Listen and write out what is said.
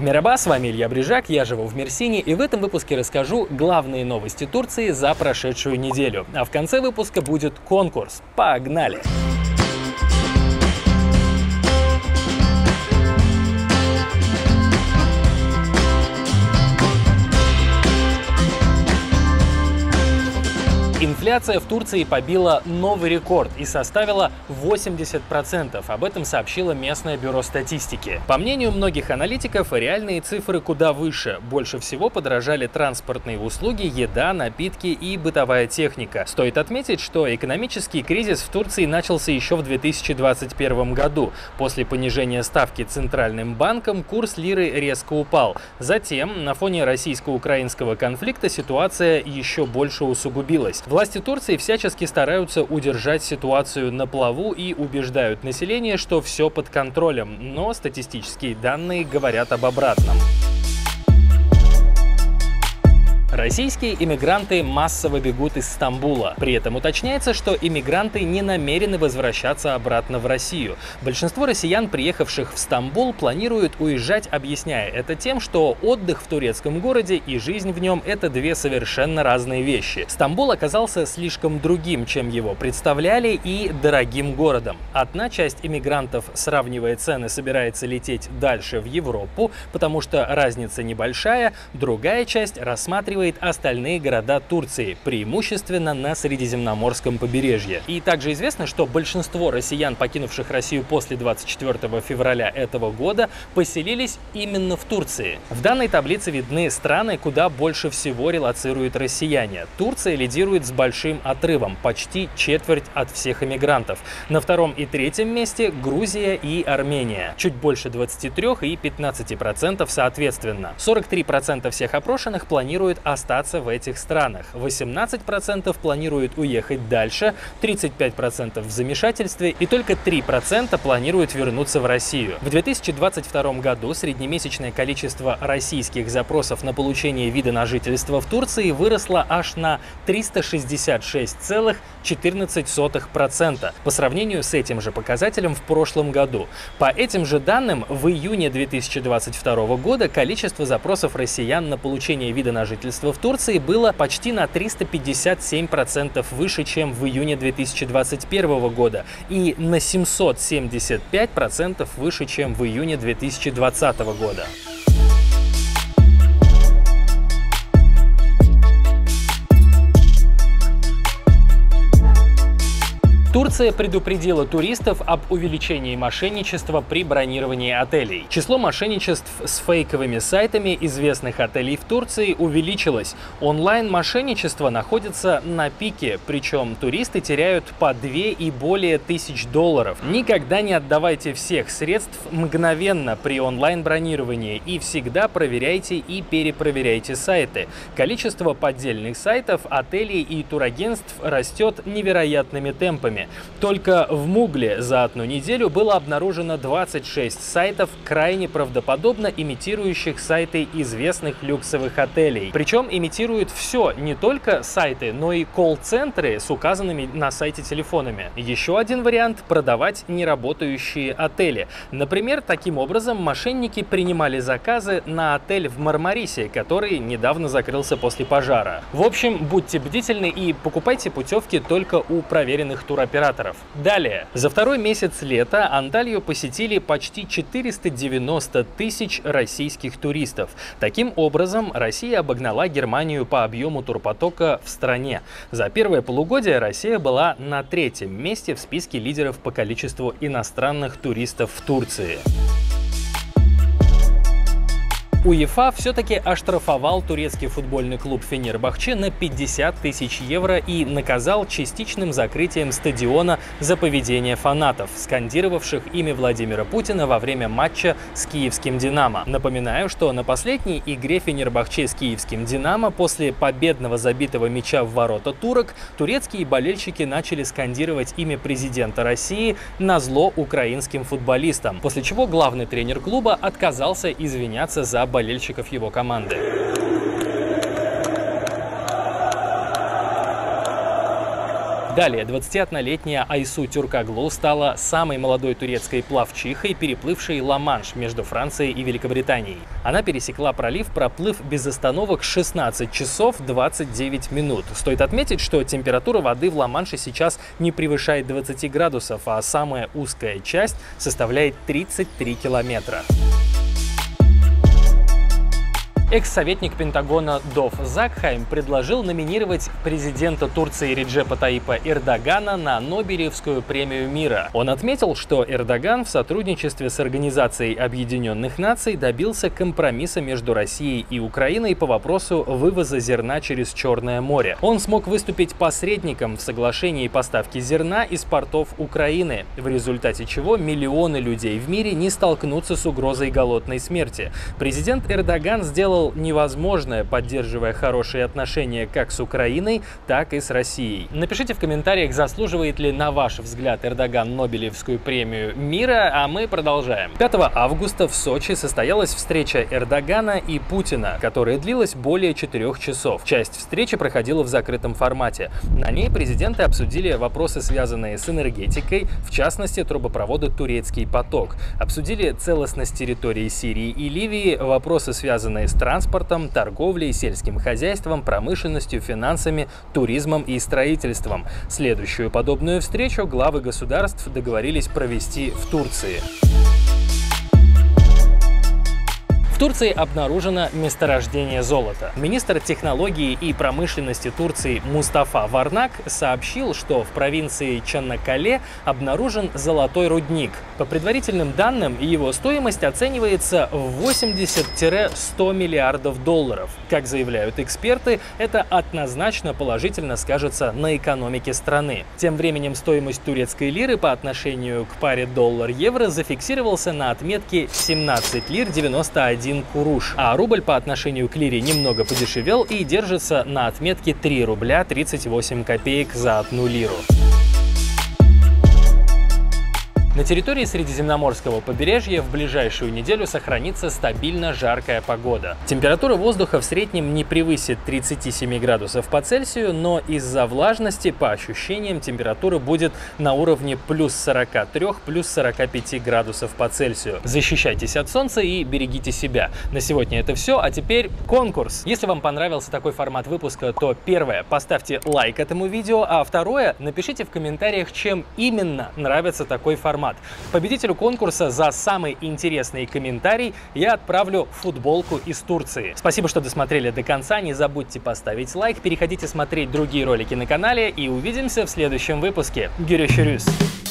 Мераба, с вами Илья Брижак, я живу в Мерсине, и в этом выпуске расскажу главные новости Турции за прошедшую неделю. А в конце выпуска будет конкурс. Погнали! Погнали! Инфляция в Турции побила новый рекорд и составила 80%. Об этом сообщило местное бюро статистики. По мнению многих аналитиков, реальные цифры куда выше. Больше всего подорожали транспортные услуги, еда, напитки и бытовая техника. Стоит отметить, что экономический кризис в Турции начался еще в 2021 году. После понижения ставки Центральным банком курс лиры резко упал. Затем, на фоне российско-украинского конфликта ситуация еще больше усугубилась. Власти Власти Турции всячески стараются удержать ситуацию на плаву и убеждают население, что все под контролем, но статистические данные говорят об обратном. Российские иммигранты массово бегут из Стамбула. При этом уточняется, что иммигранты не намерены возвращаться обратно в Россию. Большинство россиян, приехавших в Стамбул, планируют уезжать, объясняя это тем, что отдых в турецком городе и жизнь в нем – это две совершенно разные вещи. Стамбул оказался слишком другим, чем его представляли, и дорогим городом. Одна часть иммигрантов, сравнивая цены, собирается лететь дальше в Европу, потому что разница небольшая, другая часть рассматривает охватывает остальные города Турции, преимущественно на Средиземноморском побережье. И также известно, что большинство россиян, покинувших Россию после 24 февраля этого года, поселились именно в Турции. В данной таблице видны страны, куда больше всего релацируют россияне. Турция лидирует с большим отрывом, почти четверть от всех иммигрантов. На втором и третьем месте Грузия и Армения. Чуть больше 23 и 15% соответственно. 43% всех опрошенных планируют остаться в этих странах. 18% планируют уехать дальше, 35% в замешательстве и только 3% планируют вернуться в Россию. В 2022 году среднемесячное количество российских запросов на получение вида на жительство в Турции выросло аж на 366,14% по сравнению с этим же показателем в прошлом году. По этим же данным, в июне 2022 года количество запросов россиян на получение вида на жительство в Турции было почти на 357% выше, чем в июне 2021 года и на 775% выше, чем в июне 2020 года. Турция предупредила туристов об увеличении мошенничества при бронировании отелей. Число мошенничеств с фейковыми сайтами известных отелей в Турции увеличилось. Онлайн-мошенничество находится на пике, причем туристы теряют по 2 и более тысяч долларов. Никогда не отдавайте всех средств мгновенно при онлайн-бронировании и всегда проверяйте и перепроверяйте сайты. Количество поддельных сайтов, отелей и турагентств растет невероятными темпами. Только в Мугле за одну неделю было обнаружено 26 сайтов, крайне правдоподобно имитирующих сайты известных люксовых отелей. Причем имитируют все, не только сайты, но и колл-центры с указанными на сайте телефонами. Еще один вариант – продавать неработающие отели. Например, таким образом мошенники принимали заказы на отель в Мармарисе, который недавно закрылся после пожара. В общем, будьте бдительны и покупайте путевки только у проверенных туроператоров операторов. Далее. За второй месяц лета Анталью посетили почти 490 тысяч российских туристов. Таким образом, Россия обогнала Германию по объему турпотока в стране. За первое полугодие Россия была на третьем месте в списке лидеров по количеству иностранных туристов в Турции. УЕФА все-таки оштрафовал турецкий футбольный клуб Фенербахче на 50 тысяч евро и наказал частичным закрытием стадиона за поведение фанатов, скандировавших имя Владимира Путина во время матча с киевским «Динамо». Напоминаю, что на последней игре Фенербахче с киевским «Динамо» после победного забитого мяча в ворота турок турецкие болельщики начали скандировать имя президента России на зло украинским футболистам, после чего главный тренер клуба отказался извиняться за болельщиков его команды. Далее, 21-летняя Айсу Тюркаглу стала самой молодой турецкой плавчихой, переплывшей Ла-Манш между Францией и Великобританией. Она пересекла пролив, проплыв без остановок 16 часов 29 минут. Стоит отметить, что температура воды в Ла-Манше сейчас не превышает 20 градусов, а самая узкая часть составляет 33 километра. Экс-советник Пентагона Дов Закхайм предложил номинировать президента Турции Реджепа Таипа Эрдогана на Нобелевскую премию мира. Он отметил, что Эрдоган в сотрудничестве с Организацией Объединенных Наций добился компромисса между Россией и Украиной по вопросу вывоза зерна через Черное море. Он смог выступить посредником в соглашении поставки зерна из портов Украины, в результате чего миллионы людей в мире не столкнутся с угрозой голодной смерти. Президент Эрдоган сделал сделал невозможное, поддерживая хорошие отношения как с Украиной, так и с Россией. Напишите в комментариях, заслуживает ли, на ваш взгляд, Эрдоган Нобелевскую премию мира, а мы продолжаем. 5 августа в Сочи состоялась встреча Эрдогана и Путина, которая длилась более четырех часов. Часть встречи проходила в закрытом формате. На ней президенты обсудили вопросы, связанные с энергетикой, в частности, трубопровода «Турецкий поток». Обсудили целостность территории Сирии и Ливии, вопросы, связанные с транспортом, транспортом, торговлей, сельским хозяйством, промышленностью, финансами, туризмом и строительством. Следующую подобную встречу главы государств договорились провести в Турции. В Турции обнаружено месторождение золота. Министр технологии и промышленности Турции Мустафа Варнак сообщил, что в провинции Чаннакале обнаружен золотой рудник. По предварительным данным, его стоимость оценивается в 80-100 миллиардов долларов. Как заявляют эксперты, это однозначно положительно скажется на экономике страны. Тем временем стоимость турецкой лиры по отношению к паре доллар-евро зафиксировался на отметке 17 лир 91 1 куруш, а рубль по отношению к лире немного подешевел и держится на отметке 3 рубля 38 копеек за одну лиру. На территории Средиземноморского побережья в ближайшую неделю сохранится стабильно жаркая погода. Температура воздуха в среднем не превысит 37 градусов по Цельсию, но из-за влажности по ощущениям температура будет на уровне плюс 43, плюс 45 градусов по Цельсию. Защищайтесь от солнца и берегите себя. На сегодня это все, а теперь конкурс. Если вам понравился такой формат выпуска, то первое, поставьте лайк этому видео, а второе, напишите в комментариях, чем именно нравится такой формат формат. Победителю конкурса за самый интересный комментарий я отправлю футболку из Турции. Спасибо, что досмотрели до конца. Не забудьте поставить лайк, переходите смотреть другие ролики на канале и увидимся в следующем выпуске. Görüşürüz!